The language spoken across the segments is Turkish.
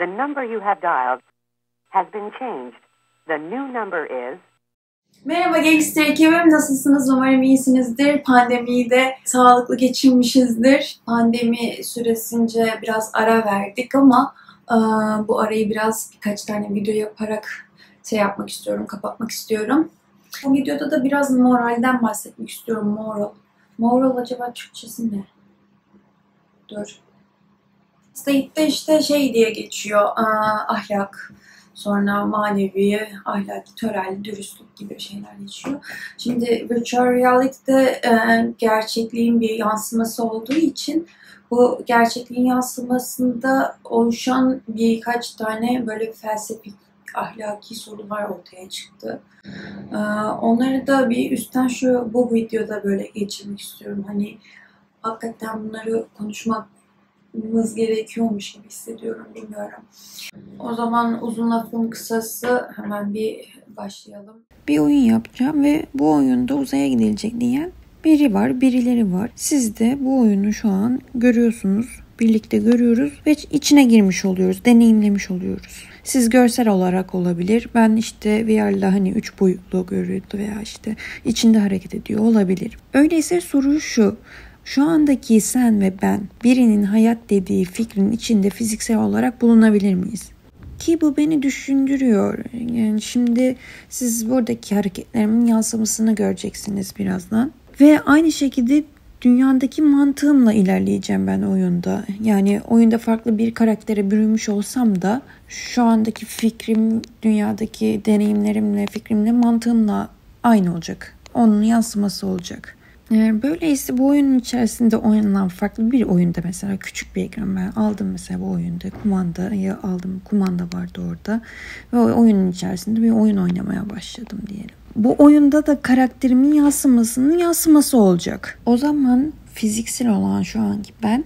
The number you have dialed has been changed. The new number is Merhaba Gangster ekibim. Nasılsınız? Umarım iyisinizdir. Pandemiyi de sağlıklı geçirmişizdir. Pandemi süresince biraz ara verdik ama e, bu arayı biraz birkaç tane video yaparak şey yapmak istiyorum, kapatmak istiyorum. Bu videoda da biraz moralden bahsetmek istiyorum. Moral. Moral acaba Türkçesi ne? Dur. State'de işte şey diye geçiyor. e, ahlak, sonra manevi, ahlaki, törel, dürüstlük gibi şeyler geçiyor. Şimdi virtual reality'de e, gerçekliğin bir yansıması olduğu için bu gerçekliğin yansımasında oluşan birkaç tane böyle felsefik, ahlaki sorular ortaya çıktı. E, onları da bir üstten şu bu videoda böyle geçirmek istiyorum. Hani hakikaten bunları konuşmamız gerekiyormuş gibi hissediyorum, bilmiyorum. O zaman uzun lafın kısası hemen bir başlayalım. bir oyun yapacağım ve bu oyunda uzaya gidilecek diyen biri var, birileri var. Siz de bu oyunu şu an görüyorsunuz, birlikte görüyoruz ve içine girmiş oluyoruz, deneyimlemiş oluyoruz. Siz görsel olarak olabilir. Ben işte VR'la hani 3 boyutlu görüyordu veya işte içinde hareket ediyor olabilir. Öyleyse soru şu. Şu andaki sen ve ben birinin hayat dediği fikrin içinde fiziksel olarak bulunabilir miyiz? Ki bu beni düşündürüyor. Yani şimdi siz buradaki hareketlerimin yansımasını göreceksiniz birazdan. Ve aynı şekilde dünyadaki mantığımla ilerleyeceğim ben oyunda. Yani oyunda farklı bir karaktere bürünmüş olsam da şu andaki fikrim, dünyadaki deneyimlerimle, fikrimle, mantığımla aynı olacak. Onun yansıması olacak. Ee, Böyleyse bu oyunun içerisinde oynanan farklı bir oyunda mesela küçük bir ekran ben aldım mesela bu oyunda kumandayı aldım kumanda vardı orada ve oyunun içerisinde bir oyun oynamaya başladım diyelim. Bu oyunda da karakterimin yansımasının yansıması olacak. O zaman fiziksel olan şu anki ben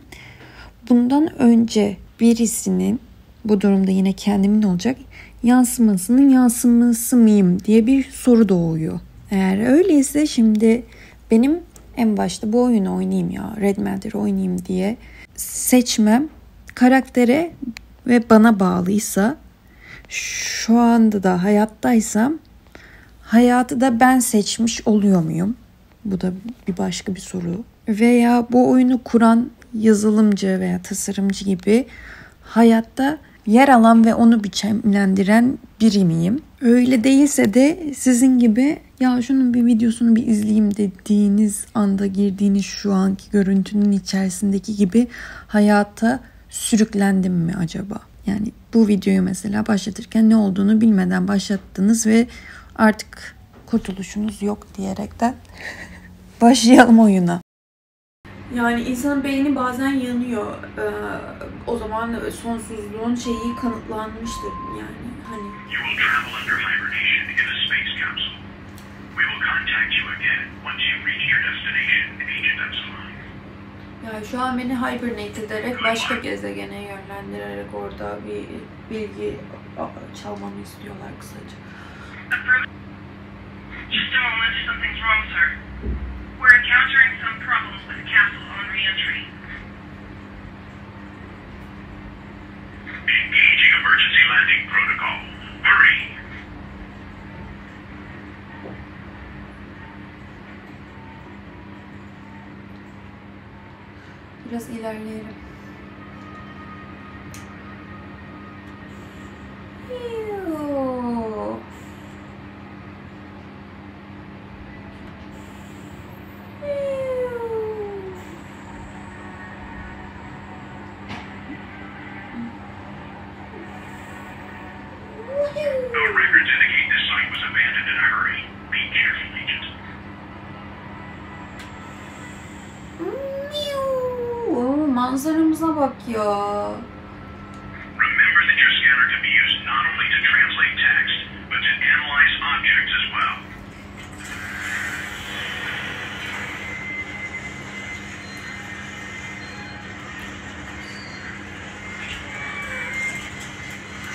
bundan önce birisinin bu durumda yine kendimin olacak yansımasının yansıması mıyım diye bir soru doğuyor. Eğer öyleyse şimdi benim en başta bu oyunu oynayayım ya Red Matter oynayayım diye seçmem karaktere ve bana bağlıysa şu anda da hayattaysam hayatı da ben seçmiş oluyor muyum? Bu da bir başka bir soru. Veya bu oyunu kuran yazılımcı veya tasarımcı gibi hayatta yer alan ve onu biçimlendiren biri miyim? Öyle değilse de sizin gibi ya şunun bir videosunu bir izleyeyim dediğiniz anda girdiğiniz şu anki görüntünün içerisindeki gibi hayata sürüklendim mi acaba? Yani bu videoyu mesela başlatırken ne olduğunu bilmeden başlattınız ve artık kurtuluşunuz yok diyerekten başlayalım oyuna. Yani insanın beyni bazen yanıyor. Ee, o zaman sonsuzluğun şeyi kanıtlanmıştır yani hani. Yani şu an beni hibernate ederek başka gezegene yönlendirerek orada bir bilgi çalmamı istiyorlar kısaca. Just a moment, something's wrong, sir. We're encountering some problems with the capsule on re-entry. Engaging emergency landing protocol. Hurry! Biraz ilerleyelim. Yoo. Records indicate this site was abandoned in a hurry. Be careful, Agent.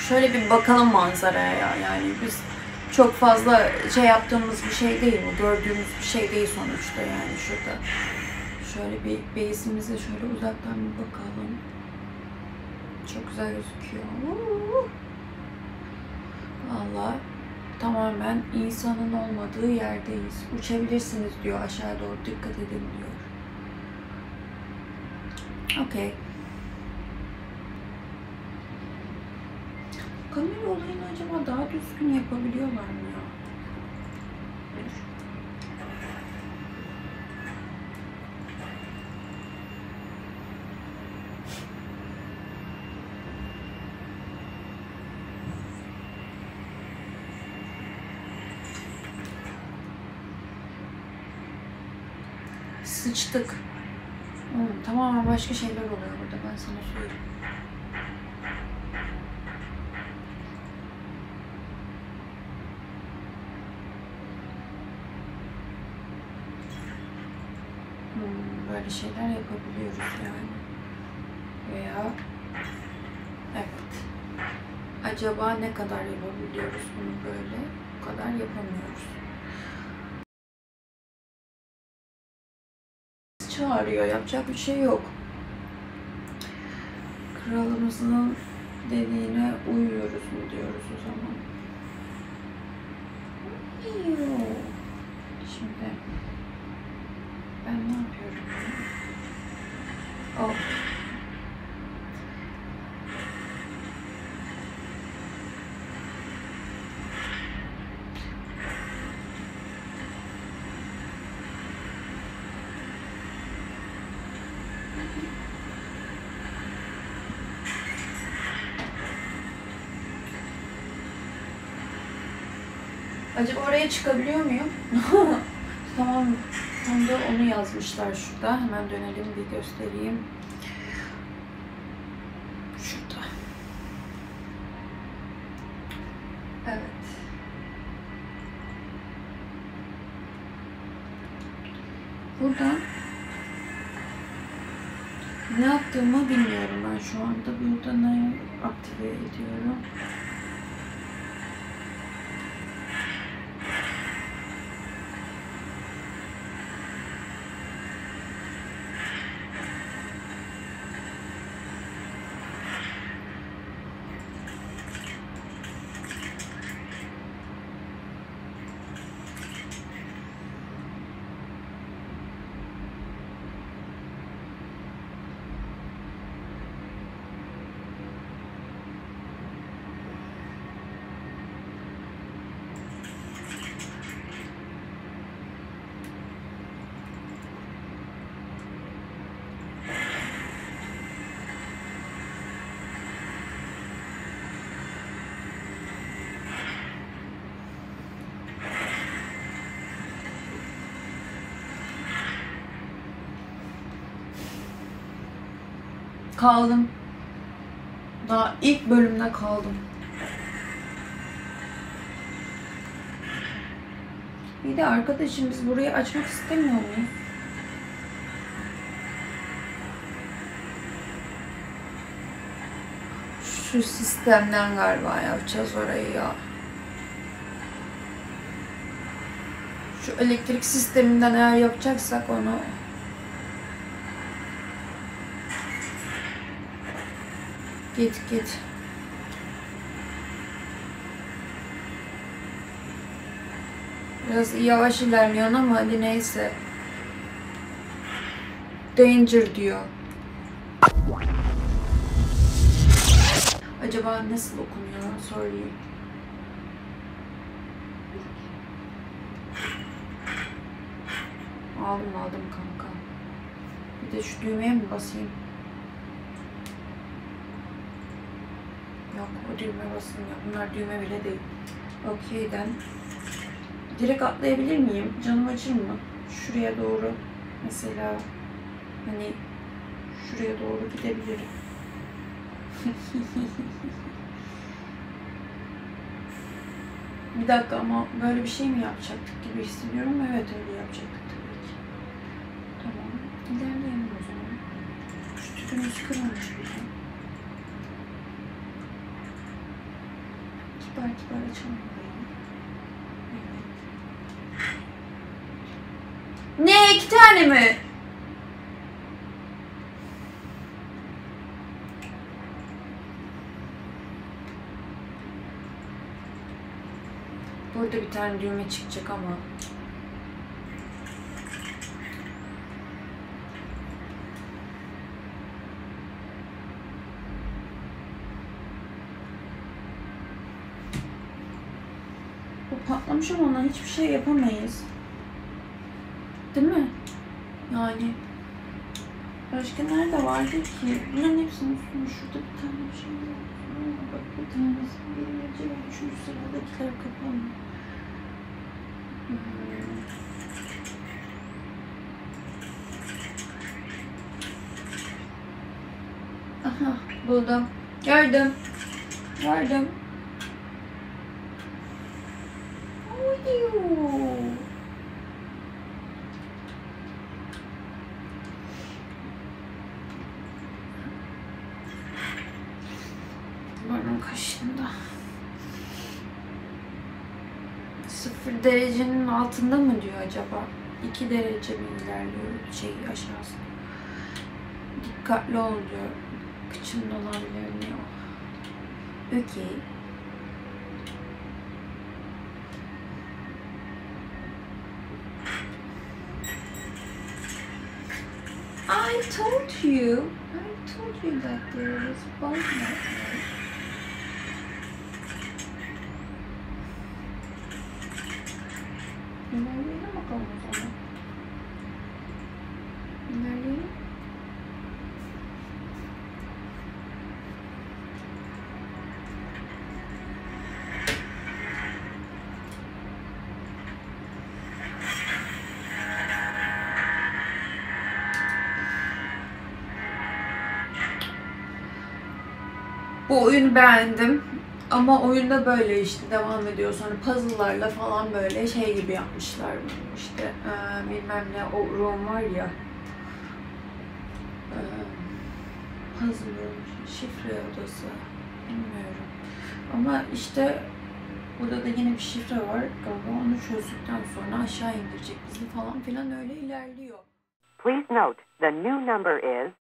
Şöyle bir bakalım manzaraya ya. Yani biz çok fazla şey yaptığımız bir şey değil bu. Gördüğümüz bir şey değil sonuçta yani şurada. Şöyle bir base'imize şöyle uzaktan bir bakalım. Çok güzel gözüküyor. Valla tamamen insanın olmadığı yerdeyiz. Uçabilirsiniz diyor aşağı doğru dikkat edin diyor. Okey. Kamera olayını acaba daha düzgün yapabiliyorlar mı ya? Sıçtık. Hmm, tamamen başka şeyler oluyor burada ben sana söyleyeyim. Böyle şeyler yapabiliyoruz yani. Veya evet. Acaba ne kadar yapabiliyoruz bunu böyle? Bu kadar yapamıyoruz. Çağırıyor. Yapacak bir şey yok. Kralımızın dediğine uyuyoruz mu diyoruz o zaman. Şimdi ben ne yapıyorum? ya? Oh. Acaba oraya çıkabiliyor muyum? tamam. Tam da onu yazmışlar şurada. Hemen dönelim bir göstereyim. Şurada. Evet. Burada ne yaptığımı bilmiyorum ben şu anda. Burada ne aktive ediyorum. Kaldım. Daha ilk bölümde kaldım. Bir de arkadaşım biz burayı açmak istemiyor muyuz? Şu sistemden galiba yapacağız orayı ya. Şu elektrik sisteminden eğer yapacaksak onu Git git. Biraz yavaş ilerliyorsun ama hadi neyse. Danger diyor. Acaba nasıl okunuyor sorayım. Aldım aldım kanka. Bir de şu düğmeye mi basayım? Yok o düğme basılmıyor. Bunlar düğme bile değil. Okey'den. Direkt atlayabilir miyim? Canım acır mı? Şuraya doğru mesela hani şuraya doğru gidebilirim. bir dakika ama böyle bir şey mi yapacaktık gibi hissediyorum. Evet öyle yapacaktık tabii ki. Tamam. İlerleyelim o zaman. Şu tüpümüz kırılmış bizim. Kibar belki ben açamıyorum. Ne iki tane mi? Burada bir tane düğme çıkacak ama Patlamış olanla hiçbir şey yapamayız. Değil mi? Yani başka nerede vardı ki? Bunların hepsinin üstünde şurada bir tane bir şey var. Bak bir tanesi birinci ve üçüncü sıradakiler kapalı. Hmm. Aha buldum. Gördüm. Gördüm. Uyuuu. Burnum kaşındı. Sıfır derecenin altında mı diyor acaba? İki derece mi ilerliyor şey aşağısına? Dikkatli ol diyor. Kıçın dolanabilir diyor. Okey. I told you. I told you that there was bug network. İlerleyelim bakalım o zaman. İlerleyelim. Bu oyunu beğendim. Ama oyunda böyle işte devam ediyor. Sonra puzzle'larla falan böyle şey gibi yapmışlar. İşte eee, bilmem ne o room var ya. Eee, puzzle şifre odası. Bilmiyorum. Ama işte burada da yine bir şifre var. Galiba onu çözdükten sonra aşağı indirecek bizi falan filan öyle ilerliyor. Please note the new number is